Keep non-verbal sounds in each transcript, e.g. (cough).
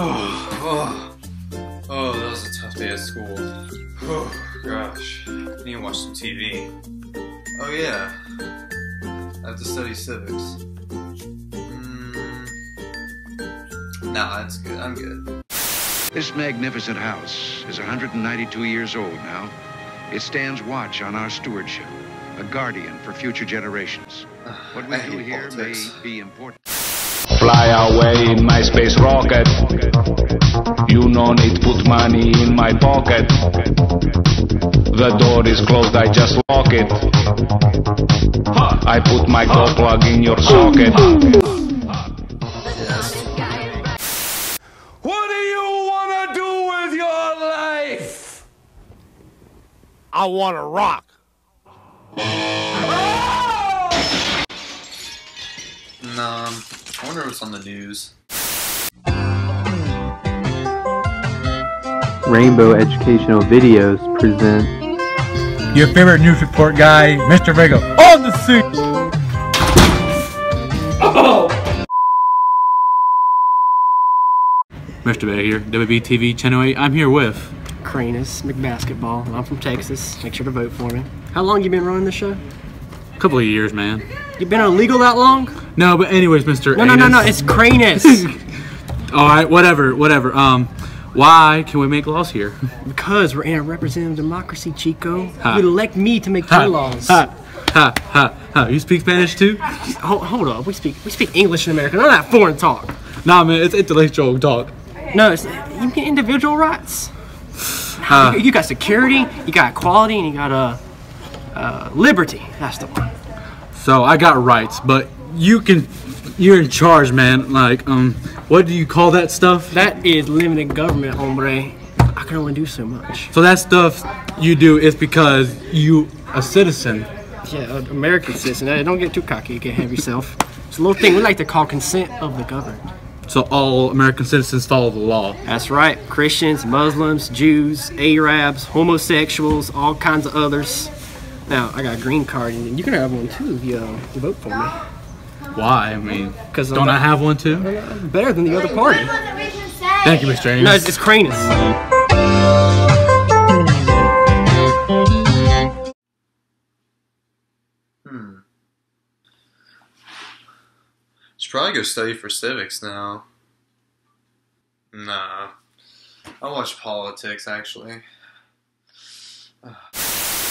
Oh, oh, oh, that was a tough day at school. Oh, gosh. I need to watch some TV. Oh, yeah. I have to study civics. Mm, nah, that's good. I'm good. This magnificent house is 192 years old now. It stands watch on our stewardship, a guardian for future generations. What we do here politics. may be important. Fly away in my space rocket. You no need put money in my pocket. The door is closed, I just lock it. I put my go plug in your socket. What do you want to do with your life? I want to rock. Wonder what's on the news. Rainbow Educational Videos present Your favorite news report guy, Mr. Vega, on the scene. (coughs) Mr. Bay here, WBTV Channel 8. I'm here with. Cranus McBasketball. I'm from Texas. Make sure to vote for me. How long you been running the show? A couple of years, man. You've been illegal that long? No, but anyways, Mr. No, no, no, no. It's Cranus. (laughs) All right, whatever, whatever. Um, why can we make laws here? because we're in a representative democracy, Chico. Ha. You elect me to make your laws. Ha, ha, ha, ha. You speak Spanish too? Hold, hold up. We speak we speak English in America. None of that foreign talk. Nah, man, it's intellectual talk. No, it's you get individual rights. You, you got security, you got equality, and you got uh, uh, liberty. That's the one. So I got rights, but you can, you're in charge, man. Like, um, what do you call that stuff? That is limited government, hombre. I can only do so much. So that stuff you do is because you a citizen. Yeah, American citizen. Hey, don't get too cocky. You can't have yourself. It's a little thing we like to call consent of the governed. So all American citizens follow the law. That's right. Christians, Muslims, Jews, Arabs, homosexuals, all kinds of others. Now, I got a green card, and you can have one too if you, uh, you vote for me. Why? I mean, 'Cause I'm don't I not- have one too? Better than the other party. Thank you, Mr. Anus. No, it's, it's Cranus. Hmm. Should probably go study for civics now. Nah. I watch politics actually.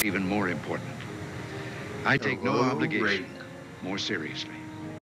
Even more important, I take no oh, obligation Ray. more seriously.